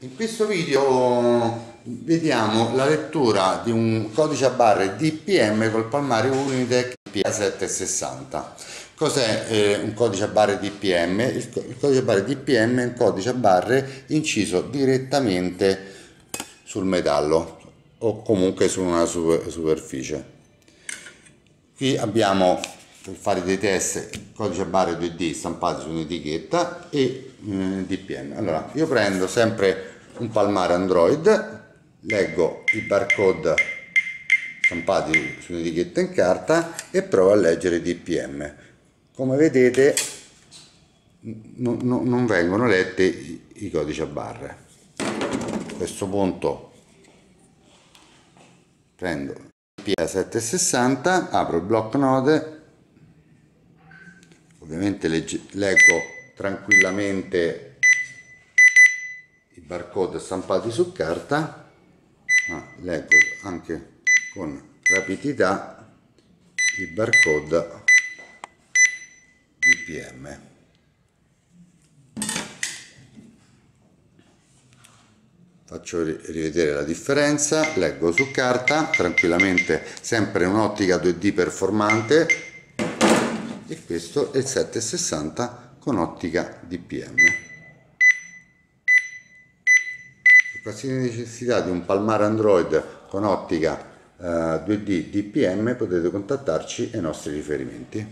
In questo video vediamo la lettura di un codice a barre DPM col palmare Unitec PA760. Cos'è eh, un codice a barre DPM? Il, il, codice a barre DPM è un codice a barre inciso direttamente sul metallo o comunque su una superficie. Qui abbiamo per fare dei test codice a barre 2D stampati su un'etichetta e eh, DPM. Allora, io prendo sempre un palmare Android, leggo i barcode stampati su un'etichetta in carta e provo a leggere DPM. Come vedete no, no, non vengono letti i, i codici a barre. A questo punto prendo il PA760, apro il block node ovviamente leggo tranquillamente i barcode stampati su carta. Ma leggo anche con rapidità i barcode DPM faccio rivedere la differenza. Leggo su carta tranquillamente sempre un'ottica 2D performante. E questo è il 760 con ottica DPM. Qualsiasi necessità di un palmare Android con ottica eh, 2D DPM potete contattarci ai nostri riferimenti.